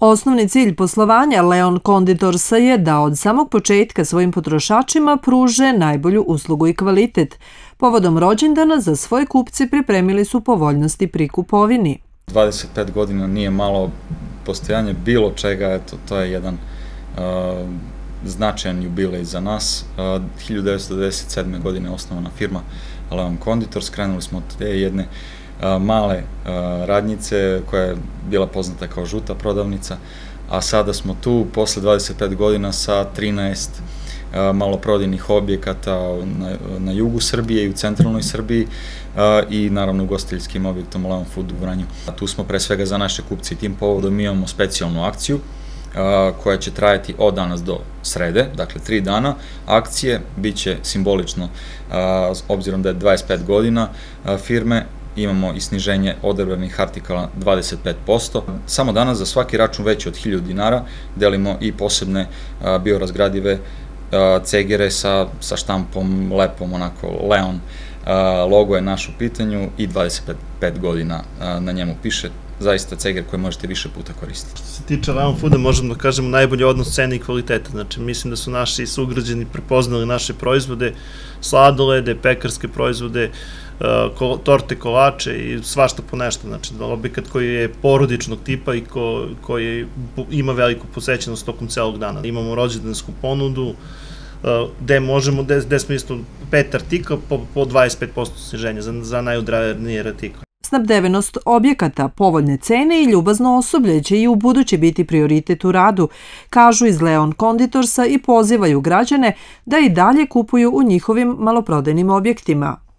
Osnovni cilj poslovanja Leon Konditorsa je da od samog početka svojim potrošačima pruže najbolju uslugu i kvalitet. Povodom rođendana za svoje kupce pripremili su povoljnosti pri kupovini. 25 godina nije malo postojanje bilo čega, eto, to je jedan uh, značajan jubilej za nas. Uh, 1997. godine osnovana firma Leon Konditor, skrenuli smo od te jedne uh, male radnjice koja je bila poznata kao žuta prodavnica, a sada smo tu posle 25 godina sa 13 maloprodajnih objekata na, jugu Srbije i u centralnoj Srbiji i naravno ugostiteljskim objektom Leon Food u Vranju. Tu smo pre svega za naše kupce i tim povodom imamo specijalnu akciju koja će trajati od danas do srede, dakle tri dana akcije, bit će simbolično, obzirom da je 25 godina firme, imamo i sniženje odebranih artikala 25%. Samo danas za svaki račun veći od 1000 dinara delimo i posebne biorazgradive cegere sa, sa štampom lepom, onako Leon logo je naš u pitanju i 25 godina na njemu piše zaista ceger koji možete više puta koristiti. Što se tiče Leon Fooda, možemo da kažemo najbolji odnos cene i kvaliteta. Znači, mislim da su naši sugrađani prepoznali naše proizvode, sladolede, pekarske proizvode, torte, kolače i svašta po nešto. Znači, da objekat koji je porodičnog tipa i ko, koji ima veliku posećenost tokom celog dana. Imamo rođendansku ponudu, gde možemo, gde smo isto pet artikla po, po 25% sniženja za, za najudravenije artikla. Snabdevenost objekata, povoljne cene i ljubazno osoblje će i u buduće biti prioritet u radu, kažu iz Leon Konditorsa i pozivaju građane da i dalje kupuju u njihovim maloprodajnim objektima.